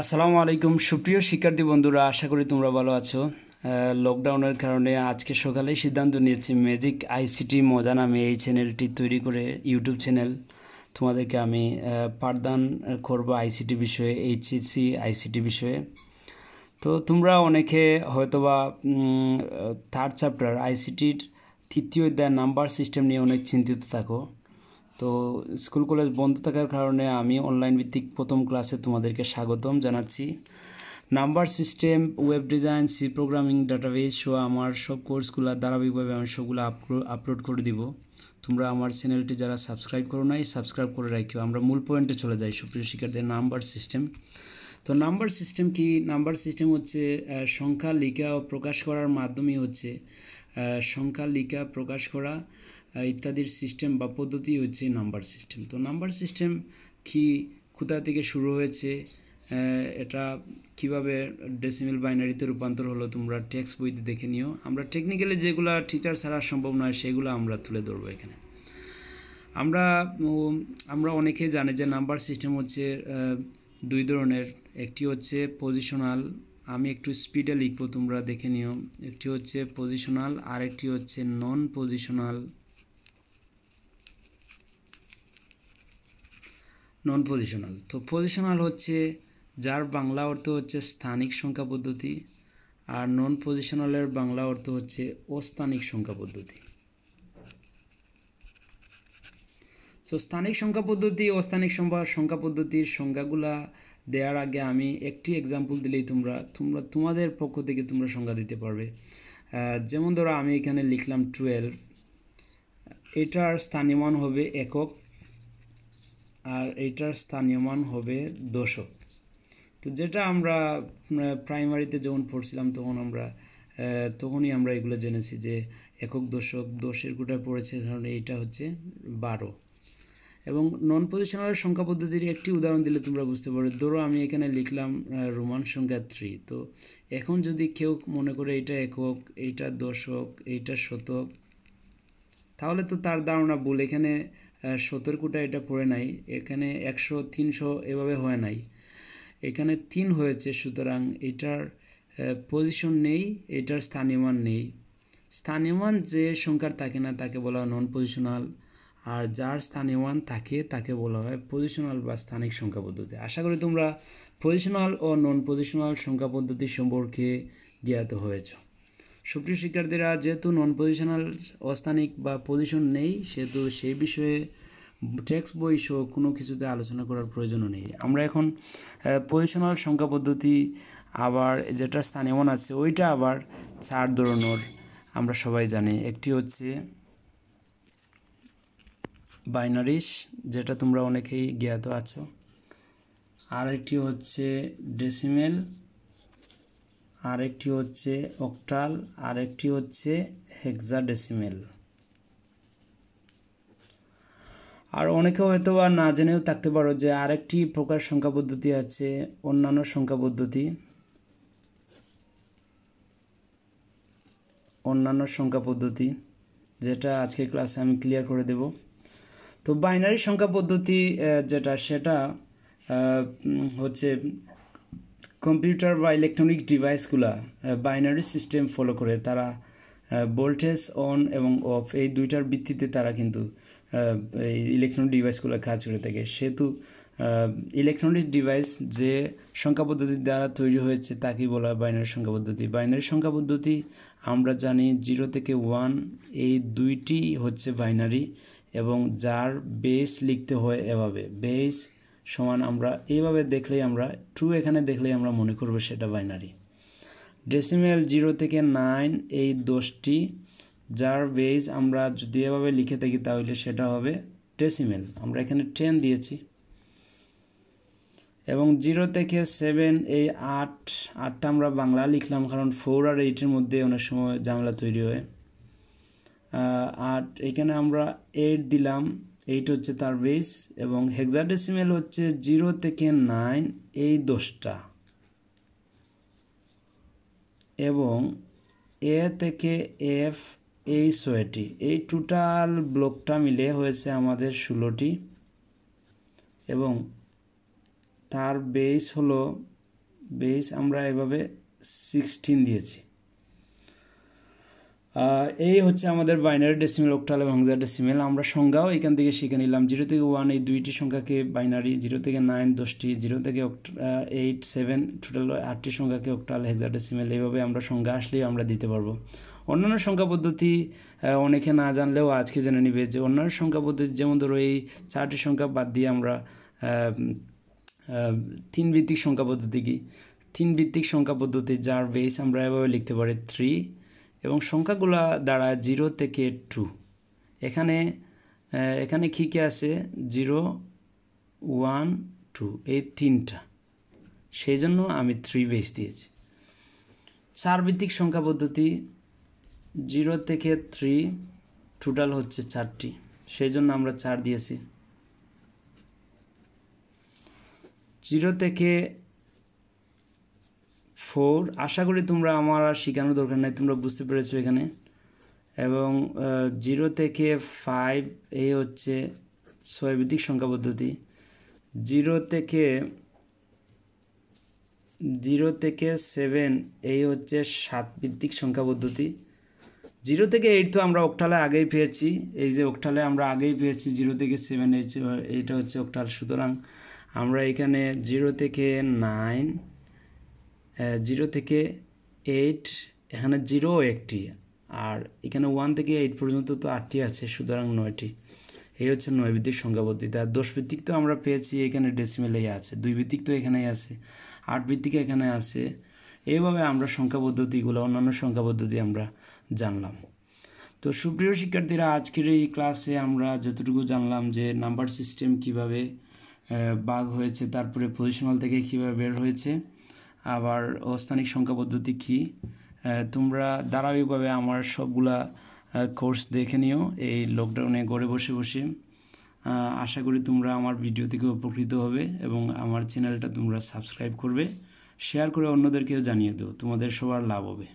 আসসালামু আলাইকুম। সুপ্রিয় শিক্ষার্থী বন্ধুরা, আশা করি তোমরা ভালো আছো। লকডাউনের কারণে আজকে সকালেই সিদ্ধান্ত নিয়েছি ম্যাজিক আইসিটি মজা নামে এই চ্যানেলটি তৈরি করে ইউটিউব চ্যানেল তোমাদেরকে আমি পাঠদান করব আইসিটি বিষয়ে এইচএসসি আইসিটি বিষয়ে। তো তোমরা অনেকে হয়তোবা থার্ড চ্যাপ্টার আইসিটির তৃতীয় অধ্যায় নাম্বার সিস্টেম নিয়ে অনেক চিন্তিত থাকো। তো স্কুল কলেজ বন্ধ থাকার কারণে আমি অনলাইন ভিত্তিক প্রথম ক্লাসে তোমাদেরকে স্বাগতম জানাচ্ছি। Number system web design C programming database সহ আমার সব কোর্সগুলো ধারাবাহিকভাবে আমি সবগুলো আপলোড করে দিব। তোমরা আমার চ্যানেলটি যারা সাবস্ক্রাইব করো নাই সাবস্ক্রাইব করে রাখিও। আমরা মূল পয়েন্টে চলে যাই সুপ্রিয় শিক্ষার্থীদের নাম্বার সিস্টেম তো নাম্বার সিস্টেম কি? নাম্বার সিস্টেম হচ্ছে সংখ্যা, লিখা ও প্রকাশ করার মাধ্যমে হচ্ছে সংখ্যা, লিখা, প্রকাশ করা। ইত্যাদির সিস্টেম বা পদ্ধতি হচ্ছে নাম্বার সিস্টেম তো নাম্বার সিস্টেম কি, কোথা থেকে শুরু হয়েছে এটা কীভাবে ডেসিমেল বাইনারিতে রূপান্তর হলো তোমরা টেক্সট বইতে দেখে নিও। আমরা টেকনিক্যালি যেগুলো টিচার ছাড়া সম্ভব নয়, সেগুলো আমরা তুলে ধরবো এখানে। আমরা আমরা অনেকে জানি যে নাম্বার সিস্টেম হচ্ছে দুই ধরনের। একটি হচ্ছে পজিশনাল আমি একটু স্পিডে লিখব তোমরা দেখে নিও। একটি হচ্ছে পজিশনাল আর একটি হচ্ছে নন পজিশনাল নন পজিশনাল তো পজিশনাল হচ্ছে, যার বাংলা অর্থ হচ্ছে স্থানিক সংখ্যা পদ্ধতি, আর নন পজিশনালের বাংলা অর্থ হচ্ছে অস্থানিক সংখ্যা পদ্ধতি। সো স্থানিক সংখ্যা পদ্ধতি, অস্থানিক সংখ্যা পদ্ধতির সংখ্যাগুলা দেওয়ার আগে আমি একটি এক্সাম্পল দিলেই তোমরা তোমরা, তোমাদের পক্ষ থেকে তোমরা সংখ্যা দিতে পারবে। যেমন ধরো আমি এখানে লিখলাম টুয়েলভ এটার স্থানীয় মান হবে একক আর এটার স্থানীয় মান হবে দশক। তো যেটা আমরা প্রাইমারিতে যখন পড়ছিলাম, তখন আমরা তখনই আমরা এগুলো জেনেছি যে একক দশক দশের কোটায় পড়েছে কারণ এইটা হচ্ছে বারো। এবং নন পজিশনাল সংখ্যা পদ্ধতির একটি উদাহরণ দিলে তোমরা বুঝতে পারো, ধরো আমি এখানে লিখলাম রোমান সংখ্যা থ্রি তো এখন যদি কেউ মনে করে এইটা একক, এইটা দশক, এইটা শতক, তাহলে তো তার ধারণা ভুল। এখানে সতের কোটা এটা পড়ে নাই, এখানে একশো, তিনশো এভাবে হয় নাই। এখানে তিন হয়েছে, সুতরাং এটার পজিশন নেই, এটার স্থানীয় মান নেই। স্থানীয় মান যে সংখ্যার থাকে না, তাকে বলা হয় নন পজিশনাল আর যার স্থানীয় মান থাকে, তাকে বলা হয় পজিশনাল বা স্থানিক সংখ্যা পদ্ধতি। আশা করি তোমরা পজিশনাল ও নন পজিশনাল সংখ্যা পদ্ধতি সম্পর্কে জ্ঞাত হয়েছ। সুপ্রিয় শিক্ষার্থীরা, যেহেতু নন পজিশনাল অস্থানিক বা পজিশন নেই, সেহেতু সেই বিষয়ে টেক্সট বই সহ কোনো কিছুতে আলোচনা করার প্রয়োজনও নেই। আমরা এখন পজিশনাল সংখ্যা পদ্ধতি আবার যেটা স্থানীয় আছে, ওইটা আবার চার ধরনের আমরা সবাই জানি। একটি হচ্ছে বাইনারিস যেটা তোমরা অনেকেই জ্ঞাত আছো। আর একটি হচ্ছে ডেসিমেল আরেকটি হচ্ছে অক্টাল, আরেকটি হচ্ছে হেক্সাডেসিমেল। আর অনেকে হয়তো বা না জেনেও থাকতে পারো যে আরেকটি প্রকার সংখ্যা পদ্ধতি আছে, অন্যান্য সংখ্যা পদ্ধতি। অন্যান্য সংখ্যা পদ্ধতি, যেটা আজকের ক্লাসে আমি ক্লিয়ার করে দেব। তো বাইনারি সংখ্যা পদ্ধতি যেটা, সেটা হচ্ছে কম্পিউটার বা ইলেকট্রনিক ডিভাইসগুলো বাইনারি সিস্টেম ফলো করে তারা ভোল্টেজ অন এবং অফ, এই দুইটার ভিত্তিতে তারা কিন্তু এই ইলেকট্রনিক ডিভাইসগুলো কাজ করে থাকে। সেহেতু ইলেকট্রনিক ডিভাইস যে সংখ্যা পদ্ধতি দ্বারা তৈরি হয়েছে তাকেই বলা হয় বাইনারি সংখ্যা পদ্ধতি। বাইনারি সংখ্যা পদ্ধতি আমরা জানি জিরো থেকে ওয়ান, এই দুইটি হচ্ছে বাইনারি এবং যার বেস লিখতে হয় এভাবে। বেস সমান আমরা এইভাবে দেখলেই আমরা টু এখানে দেখলেই আমরা মনে করব সেটা বাইনারি ডেসিমেল জিরো থেকে নাইন এই দশটি, যার বেজ আমরা যদি এভাবে লিখে থাকি তাহলে সেটা হবে ডেসিমেল আমরা এখানে টেন দিয়েছি। এবং জিরো থেকে সেভেন এই আট, আটটা আমরা বাংলা লিখলাম কারণ ফোর আর এইটের মধ্যে অনেক সময় জামলা তৈরি হয়। আট, এখানে আমরা এইট দিলাম। এইট হচ্ছে তার বেস এবং হেক্সাডেসিমেল হচ্ছে জিরো থেকে নাইন এই দশটা। এবং এ থেকে এফ এই ছয়টি। এই টোটাল ব্লকটা মিলে হয়েছে আমাদের ষোলোটি। এবং তার বেস হলো, বেস আমরা এভাবে সিক্সটিন দিয়েছি। এই হচ্ছে আমাদের বাইনারি ডেসিমেল অক্টাল এবং হাংজার ডেসিমেল আমরা সংজ্ঞাও এখান থেকে শিখে নিলাম। জিরো থেকে ওয়ান এই দুইটি সংখ্যাকে বাইনারি জিরো থেকে নাইন দশটি জিরো থেকে এইট সেভেন টোটাল আটটি সংখ্যাকে অক্টাল হেক্সার ডেসিমেল এইভাবে আমরা সংজ্ঞা আসলেই আমরা দিতে পারব। অন্যান্য সংখ্যা পদ্ধতি অনেকে না জানলেও আজকে জেনে নিবে যে অন্যান্য সংখ্যা পদ্ধতি যেমন ধরো এই চারটি সংখ্যা বাদ দিয়ে আমরা তিন ভিত্তিক সংখ্যা পদ্ধতি কি? তিন ভিত্তিক সংখ্যা পদ্ধতি, যার বেস আমরা এভাবে লিখতে পারি থ্রি এবং সংখ্যাগুলো দ্বারা জিরো থেকে টু। এখানে এখানে কী কী আছে? জিরো, ওয়ান, টু, এই তিনটা। সেই জন্য আমি থ্রি বেস দিয়েছি। চার ভিত্তিক সংখ্যা পদ্ধতি, জিরো থেকে থ্রি টোটাল হচ্ছে চারটি। সেই জন্য আমরা চার দিয়েছি। জিরো থেকে ফোর। আশা করি তোমরা আমার আর শেখানোর দরকার নাই, তোমরা বুঝতে পেরেছ এখানে। এবং জিরো থেকে ফাইভ এই হচ্ছে ছয় ভিত্তিক সংখ্যা পদ্ধতি। জিরো থেকে জিরো থেকে সেভেন এই হচ্ছে সাত ভিত্তিক সংখ্যা পদ্ধতি। জিরো থেকে এইট তো আমরা অক্টালে আগেই পেয়েছি। এই যে অক্টালে আমরা আগেই পেয়েছি, জিরো থেকে সেভেন এইটা হচ্ছে অক্টাল সুতরাং আমরা এখানে জিরো থেকে নাইন জিরো থেকে এইট এখানে জিরো একটি, আর এখানে ওয়ান থেকে এইট পর্যন্ত তো আটটি আছে, সুতরাং নয়টি। এই হচ্ছে নয় ভিত্তিক সংখ্যা পদ্ধতি। আর দশ ভিত্তিক তো আমরা পেয়েছি, এখানে ডেসিমেলেই আছে দুই ভিত্তিক তো এখানেই আছে আট ভিত্তিক এখানে আছে। এইভাবে আমরা সংখ্যা পদ্ধতিগুলো, অন্যান্য সংখ্যা পদ্ধতি আমরা জানলাম। তো সুপ্রিয় শিক্ষার্থীরা, আজকের এই ক্লাসে আমরা যতটুকু জানলাম যে নাম্বার সিস্টেম কীভাবে বাঘ হয়েছে, তারপরে পজিশনাল থেকে কীভাবে বের হয়েছে আবার অস্থানিক সংখ্যা পদ্ধতি কী? তোমরা ধারাবাহিকভাবে আমার সবগুলা কোর্স দেখে নিও এই লকডাউনে ঘরে বসে বসে। আশা করি তোমরা আমার ভিডিও থেকে উপকৃত হবে এবং আমার চ্যানেলটা তোমরা সাবস্ক্রাইব করবে। শেয়ার করে অন্যদেরকেও জানিয়ে দেও, তোমাদের সবার লাভ হবে।